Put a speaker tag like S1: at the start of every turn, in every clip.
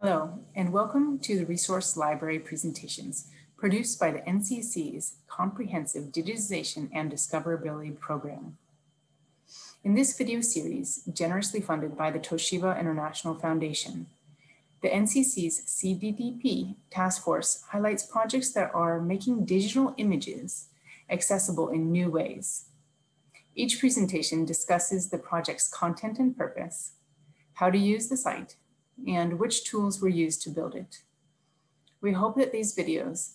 S1: Hello, and welcome to the Resource Library presentations produced by the NCC's Comprehensive Digitization and Discoverability Program. In this video series, generously funded by the Toshiba International Foundation, the NCC's CDDP task force highlights projects that are making digital images accessible in new ways. Each presentation discusses the project's content and purpose, how to use the site, and which tools were used to build it. We hope that these videos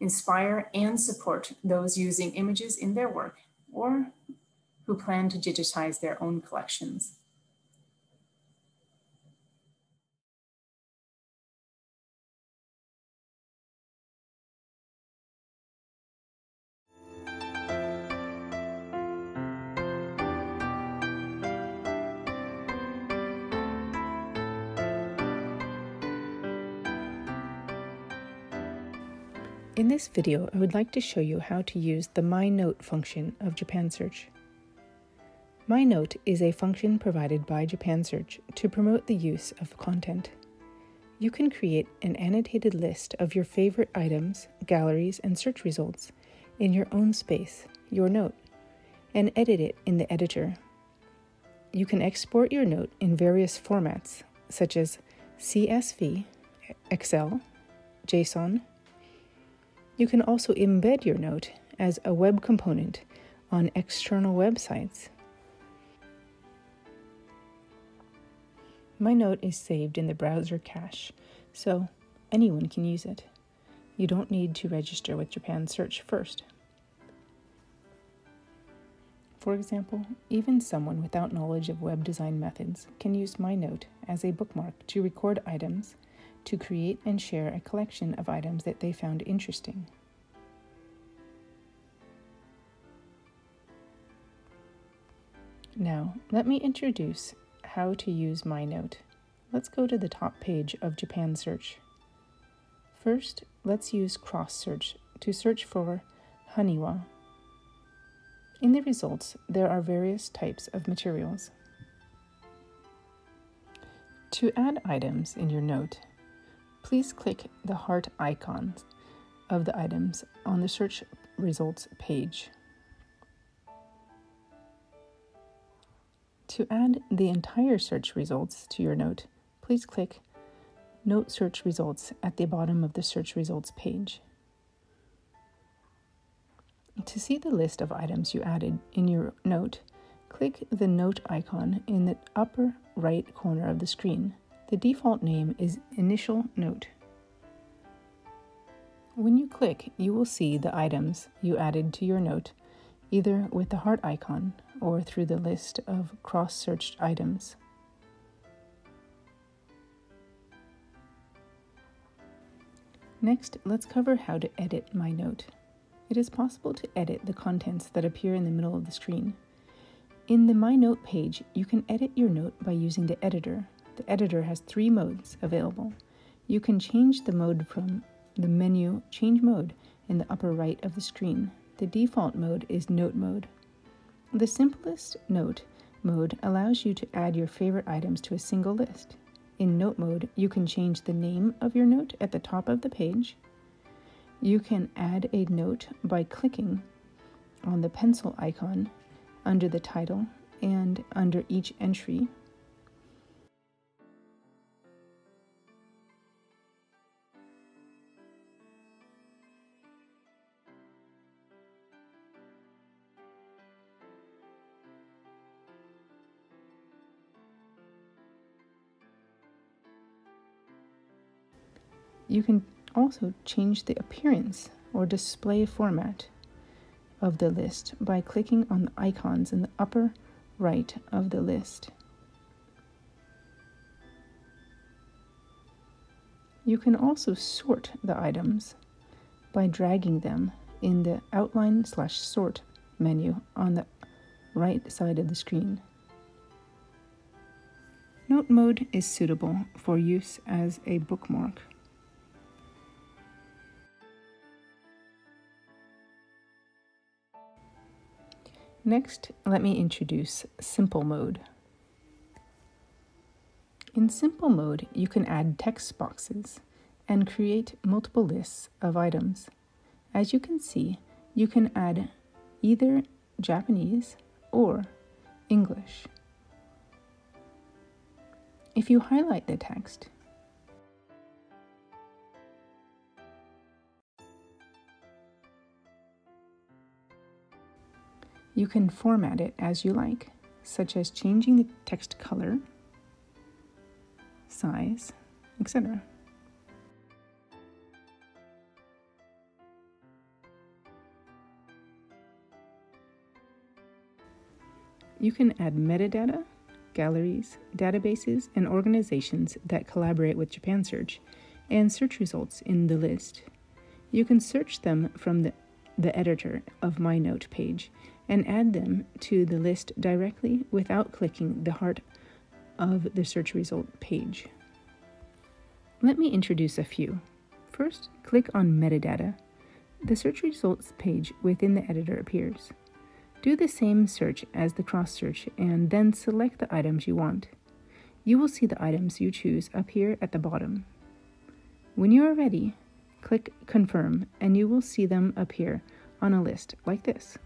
S1: inspire and support those using images in their work or who plan to digitize their own collections. In this video, I would like to show you how to use the MyNote function of Japan Search. MyNote is a function provided by Japan Search to promote the use of content. You can create an annotated list of your favorite items, galleries, and search results in your own space, your note, and edit it in the editor. You can export your note in various formats, such as CSV, Excel, JSON, you can also embed your note as a web component on external websites. My note is saved in the browser cache, so anyone can use it. You don't need to register with Japan Search first. For example, even someone without knowledge of web design methods can use MyNote as a bookmark to record items to create and share a collection of items that they found interesting. Now, let me introduce how to use MyNote. Let's go to the top page of Japan Search. First, let's use cross search to search for Haniwa. In the results, there are various types of materials. To add items in your note, please click the heart icons of the items on the search results page. To add the entire search results to your note, please click Note Search Results at the bottom of the search results page. To see the list of items you added in your note, click the note icon in the upper right corner of the screen. The default name is Initial Note. When you click, you will see the items you added to your note, either with the heart icon or through the list of cross searched items. Next, let's cover how to edit my note. It is possible to edit the contents that appear in the middle of the screen. In the My Note page, you can edit your note by using the editor the editor has three modes available. You can change the mode from the menu Change Mode in the upper right of the screen. The default mode is Note Mode. The simplest note mode allows you to add your favorite items to a single list. In Note Mode, you can change the name of your note at the top of the page. You can add a note by clicking on the pencil icon under the title and under each entry You can also change the appearance or display format of the list by clicking on the icons in the upper right of the list. You can also sort the items by dragging them in the outline slash sort menu on the right side of the screen. Note mode is suitable for use as a bookmark. Next, let me introduce simple mode. In simple mode, you can add text boxes and create multiple lists of items. As you can see, you can add either Japanese or English. If you highlight the text, you can format it as you like, such as changing the text color, size, etc. You can add metadata galleries, databases, and organizations that collaborate with Japan Search, and search results in the list. You can search them from the, the editor of My Note page and add them to the list directly without clicking the heart of the search result page. Let me introduce a few. First, click on Metadata. The search results page within the editor appears. Do the same search as the cross search and then select the items you want. You will see the items you choose appear at the bottom. When you are ready, click Confirm and you will see them appear on a list like this.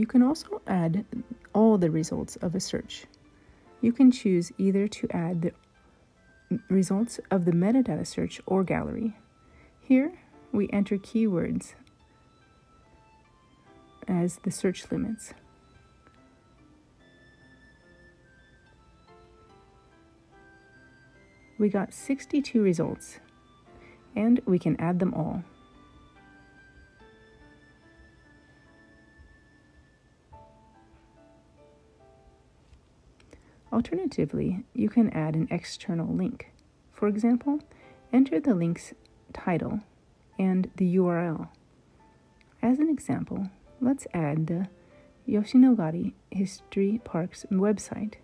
S1: You can also add all the results of a search. You can choose either to add the results of the metadata search or gallery. Here, we enter keywords as the search limits. We got 62 results, and we can add them all. Alternatively, you can add an external link. For example, enter the link's title and the URL. As an example, let's add the Yoshinogari History Park's website.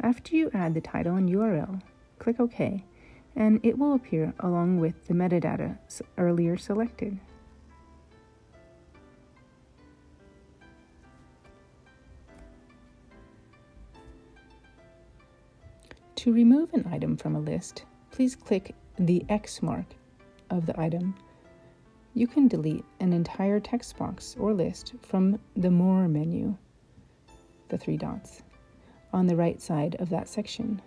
S1: After you add the title and URL, click OK and it will appear along with the metadata earlier selected. To remove an item from a list, please click the X mark of the item. You can delete an entire text box or list from the More menu, the three dots, on the right side of that section.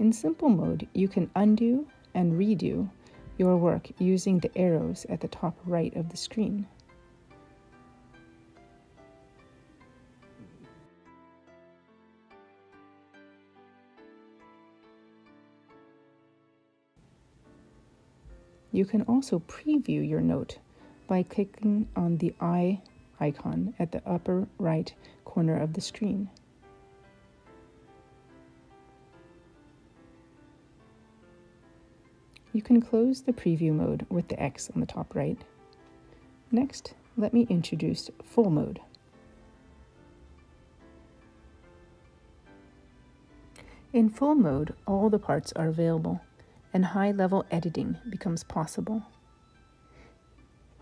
S1: In simple mode, you can undo and redo your work using the arrows at the top right of the screen. You can also preview your note by clicking on the eye icon at the upper right corner of the screen. You can close the preview mode with the X on the top right. Next, let me introduce full mode. In full mode, all the parts are available and high-level editing becomes possible.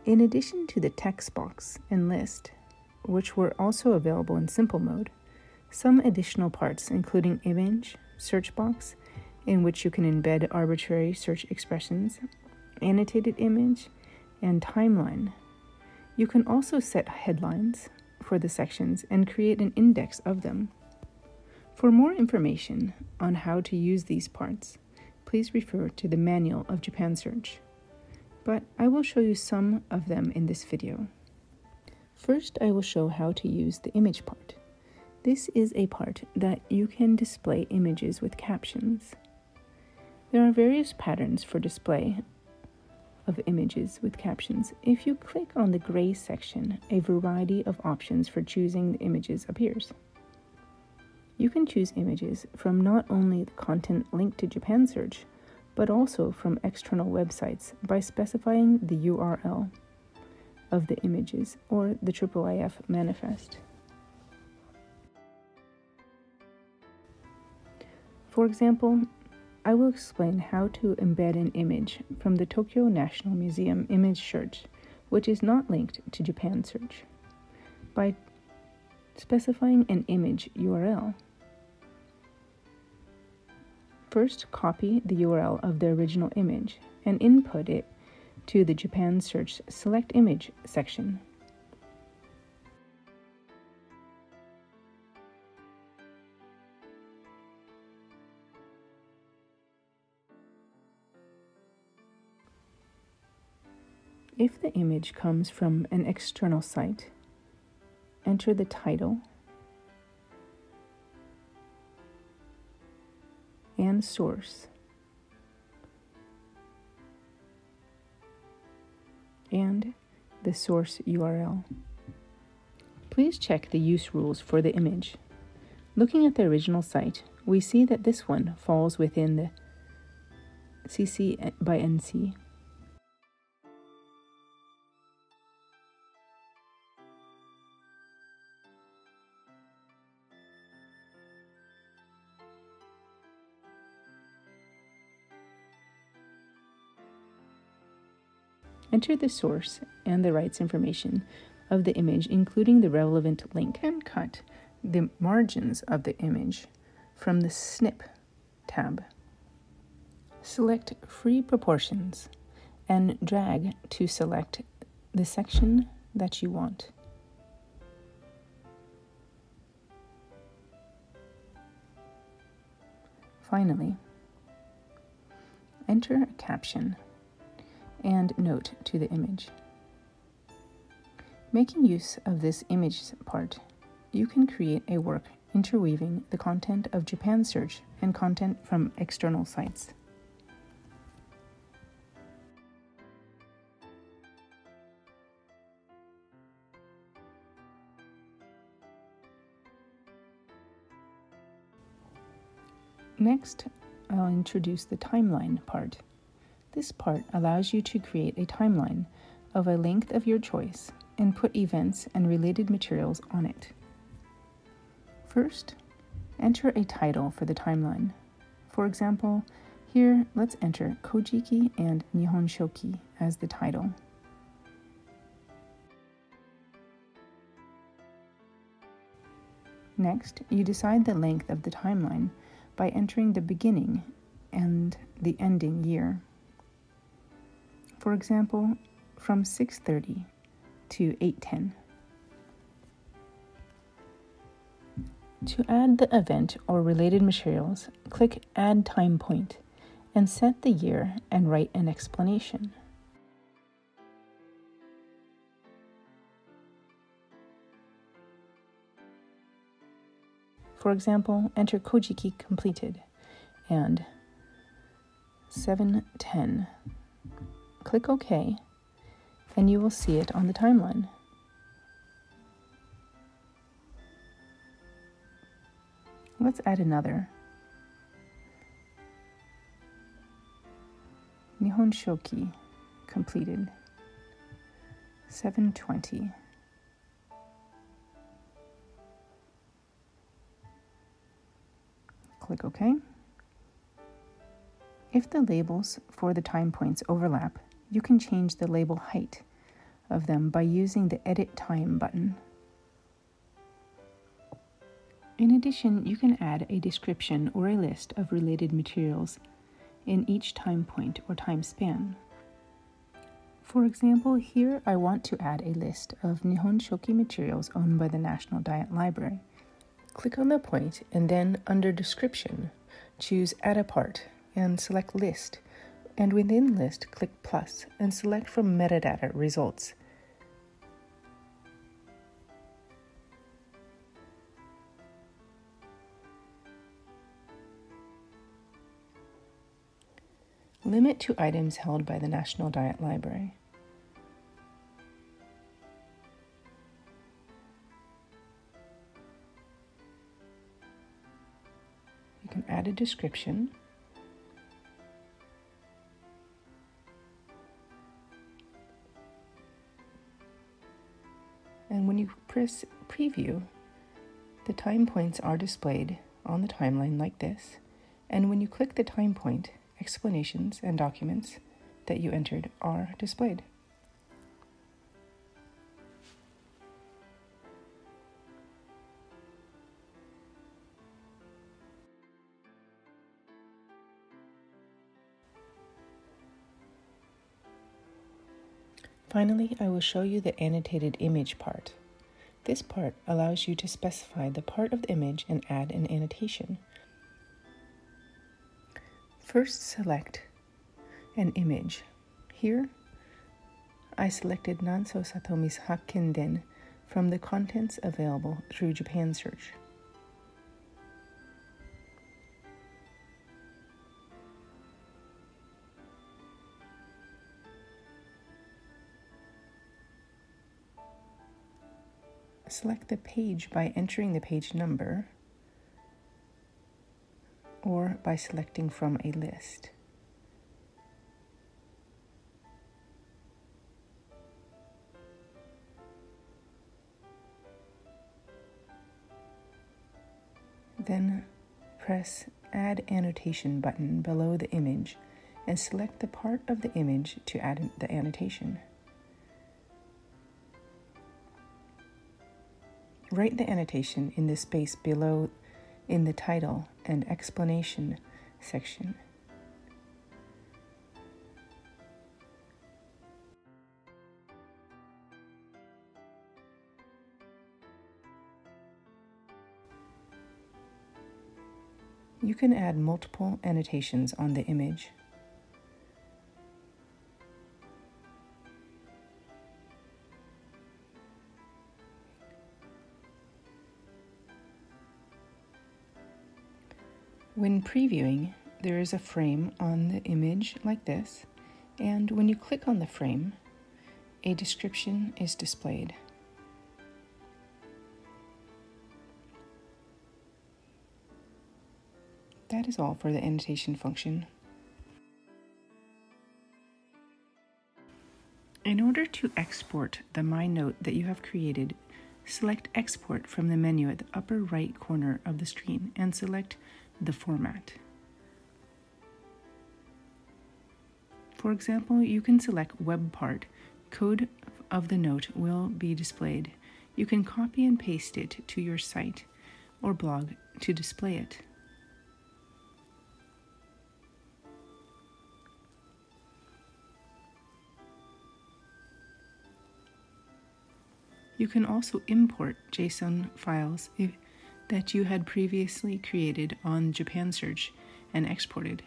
S1: In addition to the text box and list, which were also available in simple mode, some additional parts including image, search box, in which you can embed arbitrary search expressions, annotated image, and timeline. You can also set headlines for the sections and create an index of them. For more information on how to use these parts, please refer to the Manual of Japan Search. But I will show you some of them in this video. First, I will show how to use the image part. This is a part that you can display images with captions. There are various patterns for display of images with captions. If you click on the gray section, a variety of options for choosing the images appears. You can choose images from not only the content linked to Japan Search,
S2: but also from external websites by specifying the URL of the images or the IIIF manifest. For example, I will explain how to embed an image from the Tokyo National Museum image search, which is not linked to Japan search, by specifying an image URL. First, copy the URL of the original image and input it to the Japan Search Select Image section. The image comes from an external site, enter the title and source. and the source URL. Please check the use rules for the image. Looking at the original site, we see that this one falls within the CC by NC Enter the source and the rights information of the image, including the relevant link, and cut the margins of the image from the Snip tab. Select Free Proportions and drag to select the section that you want. Finally, enter a caption and note to the image. Making use of this image part, you can create a work interweaving the content of Japan Search and content from external sites. Next, I'll introduce the timeline part. This part allows you to create a timeline of a length of your choice and put events and related materials on it. First, enter a title for the timeline. For example, here let's enter Kojiki and Nihon Shoki as the title. Next, you decide the length of the timeline by entering the beginning and the ending year. For example, from 6:30 to 8:10. To add the event or related materials, click Add Time Point and set the year and write an explanation. For example, enter Kojiki completed and 710 click OK, and you will see it on the timeline. Let's add another. Nihon Shoki completed 720. Click OK. If the labels for the time points overlap, you can change the label height of them by using the Edit Time button. In addition, you can add a description or a list of related materials in each time point or time span. For example, here I want to add a list of Nihon Shoki materials owned by the National Diet Library. Click on the point and then under Description, choose Add a Part and select List and within List, click Plus and select from Metadata Results. Limit to items held by the National Diet Library. You can add a description when you press preview, the time points are displayed on the timeline like this. And when you click the time point, explanations and documents that you entered are displayed. Finally, I will show you the annotated image part. This part allows you to specify the part of the image and add an annotation. First, select an image. Here, I selected Nanso Satomi's Hakkenden from the contents available through Japan Search. Select the page by entering the page number or by selecting from a list. Then press Add Annotation button below the image and select the part of the image to add the annotation. Write the annotation in the space below in the title and explanation section. You can add multiple annotations on the image. When previewing, there is a frame on the image like this, and when you click on the frame, a description is displayed. That is all for the annotation function. In order to export the MyNote that you have created, select Export from the menu at the upper right corner of the screen and select the format. For example, you can select web part. Code of the note will be displayed. You can copy and paste it to your site or blog to display it. You can also import JSON files that you had previously created on Japan Search and exported,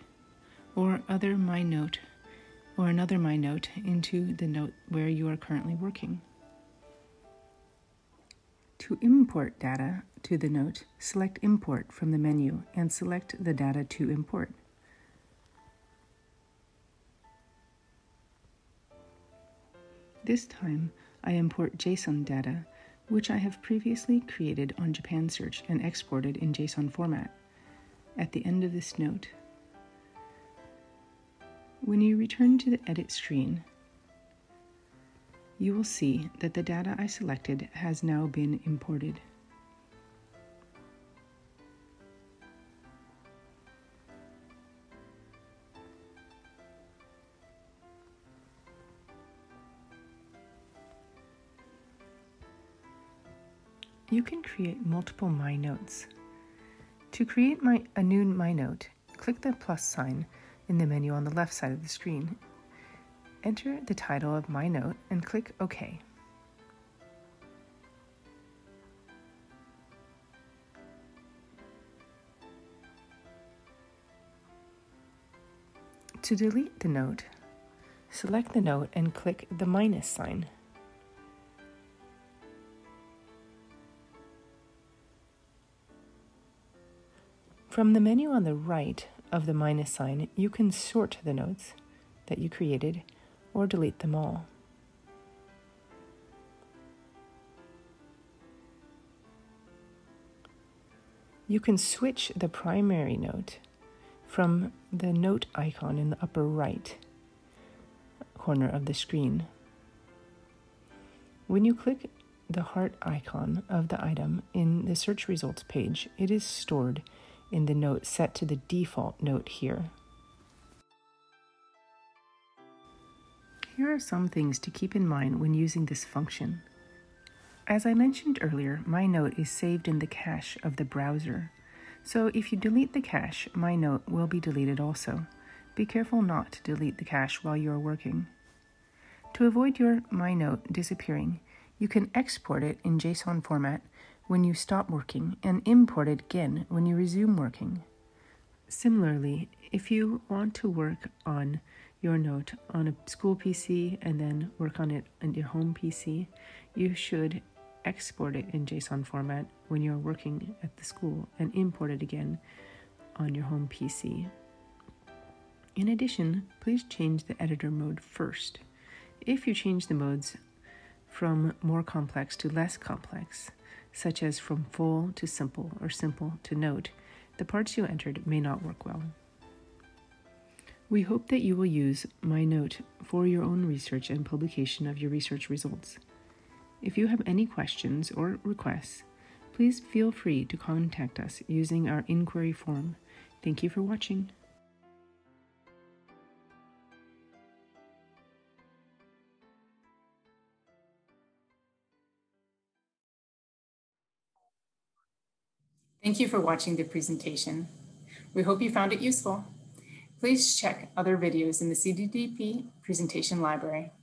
S2: or other MyNote or another MyNote into the note where you are currently working. To import data to the note, select Import from the menu and select the data to import. This time, I import JSON data which I have previously created on Japan Search and exported in JSON format. At the end of this note, when you return to the edit screen, you will see that the data I selected has now been imported. You can create multiple My Notes. To create my, a new My Note, click the plus sign in the menu on the left side of the screen. Enter the title of My Note and click OK. To delete the note, select the note and click the minus sign. From the menu on the right of the minus sign, you can sort the notes that you created or delete them all. You can switch the primary note from the note icon in the upper right corner of the screen. When you click the heart icon of the item in the search results page, it is stored in the note set to the default note here. Here are some things to keep in mind when using this function. As I mentioned earlier, my note is saved in the cache of the browser. So if you delete the cache, my note will be deleted also. Be careful not to delete the cache while you are working. To avoid your My Note disappearing, you can export it in JSON format when you stop working and import it again when you resume working. Similarly, if you want to work on your note on a school PC and then work on it on your home PC, you should export it in JSON format when you're working at the school and import it again on your home PC. In addition, please change the editor mode first. If you change the modes from more complex to less complex, such as from full to simple or simple to note, the parts you entered may not work well. We hope that you will use My Note for your own research and publication of your research results. If you have any questions or requests, please feel free to contact us using our inquiry form. Thank you for watching.
S1: Thank you for watching the presentation. We hope you found it useful. Please check other videos in the CDDP presentation library.